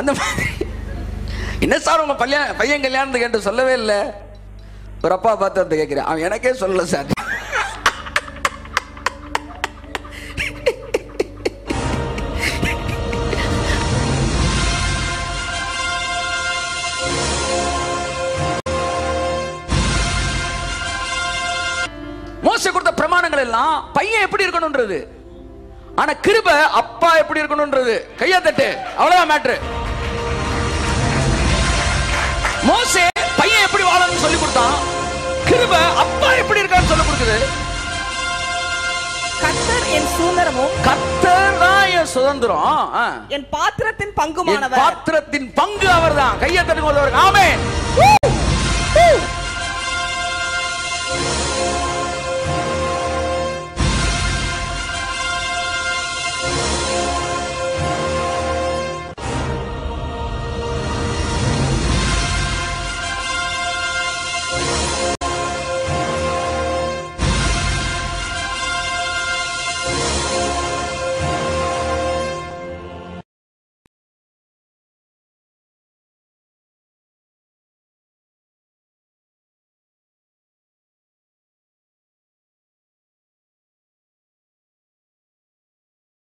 அந்த மாதிரி. என்ன சார் உங்க பையன் பையன் கல்யாணத்துக்கு என்று சொல்லவே இல்லை? ஒரு அப்பா பார்த்து வந்து கேட்கிறேன் அவன் எனக்கே சொல்லல சார். மோச கொடுத்த பிரமாணங்கள் எல்லாம் பையன் எப்படி இருக்கணும்ன்றது? ஆனா கிருப அப்பா எப்படி இருக்கணும்ன்றது? கையா தட்டு. அவ்வளவுதான் மேட்ரு மோசே பையன் எப்படி வாழணும்னு சொல்லி கொடுத்தான். கிருப அப்பா எப்படி இருக்கான்னு சொல்லி கொடுக்குது. கர்த்தர் என் சுதந்திரமும் கர்த்தர் தான் என் சுதந்திரம். என் பாத்திரத்தின் பங்குமானவர். பாத்திரத்தின் பங்கு அவர்தான். கையை தட்டுங்க ஆமே